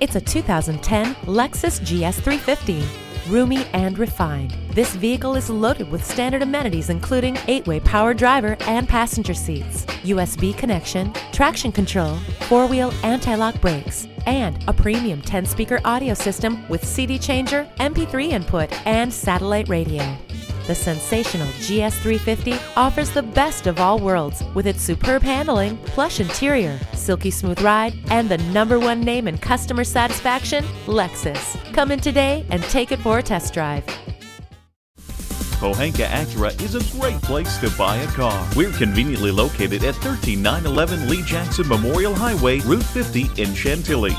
It's a 2010 Lexus GS350. Roomy and refined, this vehicle is loaded with standard amenities including 8-way power driver and passenger seats, USB connection, traction control, four-wheel anti-lock brakes, and a premium 10-speaker audio system with CD changer, MP3 input, and satellite radio. The sensational GS350 offers the best of all worlds with its superb handling, plush interior, silky smooth ride, and the number one name in customer satisfaction, Lexus. Come in today and take it for a test drive. Pohanka Acura is a great place to buy a car. We're conveniently located at 13911 Lee Jackson Memorial Highway, Route 50 in Chantilly.